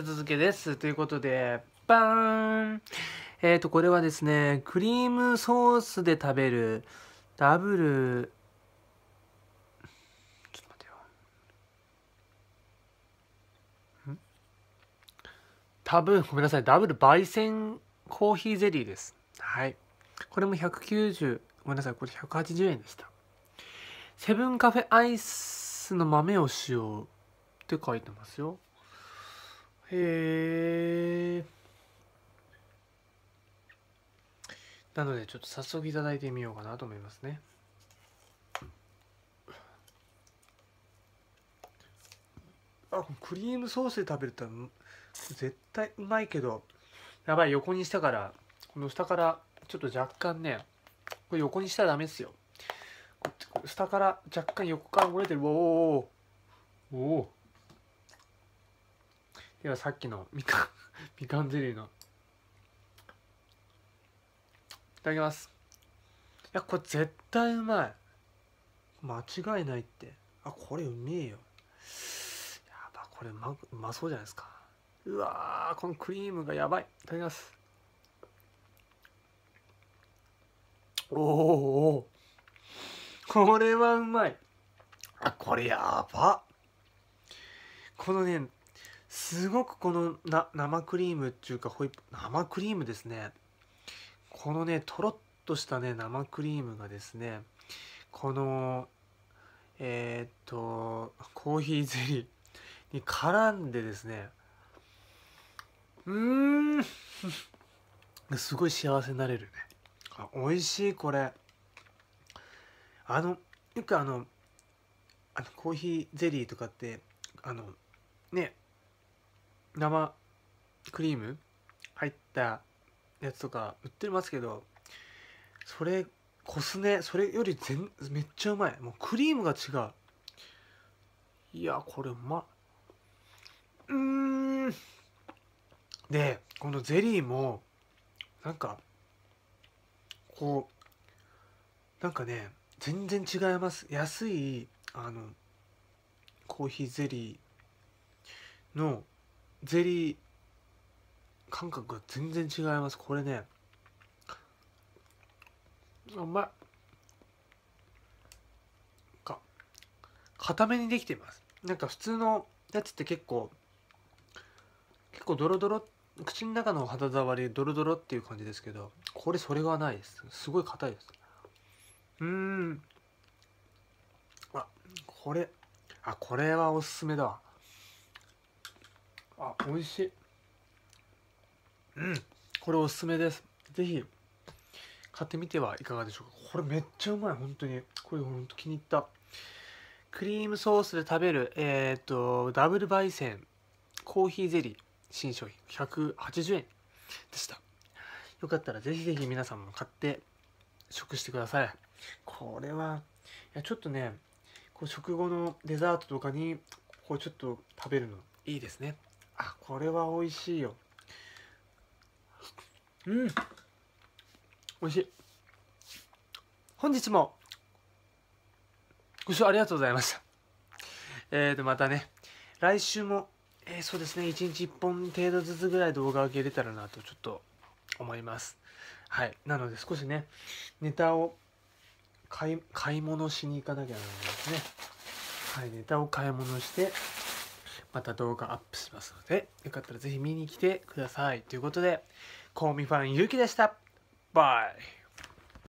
続けです。ということで、バーンえっ、ー、と、これはですね、クリームソースで食べるダブル、ちょっと待ってよ。ん？多分、ごめんなさい、ダブル焙煎コーヒーゼリーです。はい。これも190、ごめんなさい、これ180円でした。セブンカフェアイスの豆を使用って書いてますよ。へえなのでちょっと早速いただいてみようかなと思いますね。あクリームソースで食べると絶対うまいけど。やばい横にしたからこの下からちょっと若干ねこれ横にしたらダメですよ。下から若干横から折れてる。おおおおではさっきのみかん みかんゼリーの。いただきます。いやこれ絶対うまい。間違いないって。あこれうめえよ。やばこれうまうまそうじゃないですか。うわこのクリームがやばい。いただきます。おおこれはうまい。あこれやば。このねすごくこのな生クリームっていうかホイップ生クリームですね。このねとろっとしたね生クリームがですねこのえー、っとコーヒーゼリーに絡んでですねうーん。すごい幸せになれるね。あ美味しいこれ。あのよくあのあのコーヒーゼリーとかってあのね生クリーム入ったやつとか売ってますけどそれコスネそれより全めっちゃうまい。もうクリームが違う。いやこれうまうーん。でこのゼリーもなんかこうなんかね全然違います。安いあのコーヒーゼリーのゼリー感覚が全然違います。これね。うまい。か固めにできています。なんか普通のやつって結構結構ドロドロ口の中の肌触りドロドロっていう感じですけどこれそれがないです。すごい硬いです。うん。あこれ。あこれはおすすめだわ。あ美味しい。うん。これおすすめです。ぜひ買ってみてはいかがでしょうか。これめっちゃうまい。本当に。これ本当気に入った。クリームソースで食べるえっ、とダブル焙煎。コーヒーゼリー。新商品。180円でした。よかったらぜひぜひ皆さんも買って食してください。これはいやちょっとねこう食後のデザートとかにこうちょっと食べるのいいですね。あこれは美味しいよ。うん。美味しい。本日もご視聴ありがとうございました。えーとまたね来週もえー、そうですね1日1本程度ずつぐらい動画を上げれたらなとちょっと思います。はい。なので少しねネタを買い買い物しに行かなきゃならないですね。はい。ネタを買い物してまた動画アップしますので、よかったらぜひ見に来てください。ということで、コーミファンゆうきでした。バイ